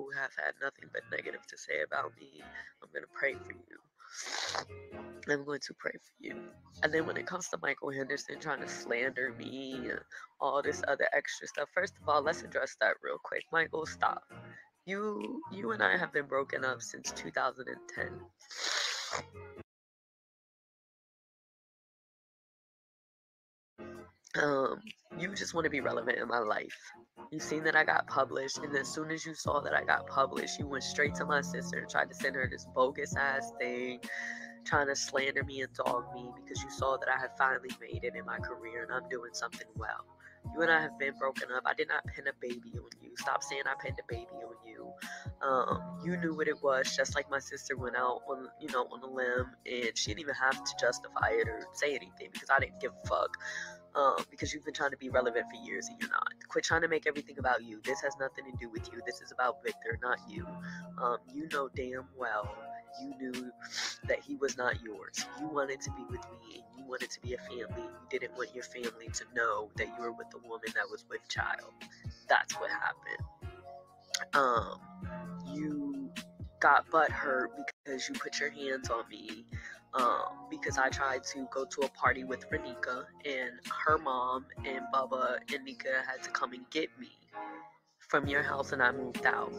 who have had nothing but negative to say about me, I'm going to pray for you. I'm going to pray for you. And then when it comes to Michael Henderson trying to slander me all this other extra stuff, first of all, let's address that real quick. Michael, stop. You you and I have been broken up since 2010. um, you just want to be relevant in my life. You seen that I got published, and as soon as you saw that I got published, you went straight to my sister and tried to send her this bogus ass thing, trying to slander me and dog me because you saw that I had finally made it in my career and I'm doing something well. You and I have been broken up. I did not pin a baby on you. Stop saying I pinned a baby on you. Um, you knew what it was, just like my sister went out on, you know, on a limb, and she didn't even have to justify it or say anything because I didn't give a fuck um, because you've been trying to be relevant for years and you're not. Quit trying to make everything about you. This has nothing to do with you. This is about Victor, not you. Um, you know damn well you knew that he was not yours. You wanted to be with me and you wanted to be a family. You didn't want your family to know that you were with a woman that was with child. That's what happened. Um, you got butt hurt because you put your hands on me um, because I tried to go to a party with Renika, and her mom and Bubba and Nika had to come and get me from your house, and I moved out.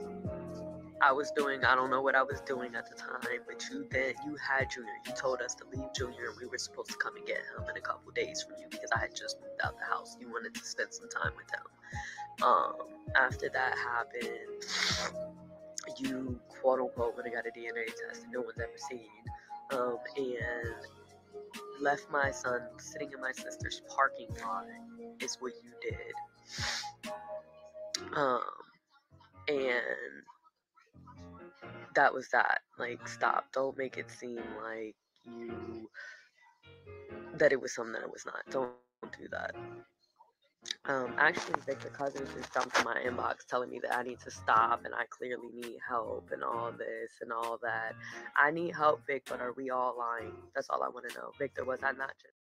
I was doing, I don't know what I was doing at the time, but you then you had Junior. You told us to leave Junior, and we were supposed to come and get him in a couple days from you because I had just moved out the house. You wanted to spend some time with him. Um, after that happened, you quote unquote would have got a DNA test and no one's ever seen um, and left my son sitting in my sister's parking lot is what you did. Um, and that was that. Like, stop. Don't make it seem like you that it was something that it was not. Don't do that. Um, actually, Victor Cousins just jumped in my inbox telling me that I need to stop and I clearly need help and all this and all that. I need help, Vic, but are we all lying? That's all I want to know. Victor, was I not just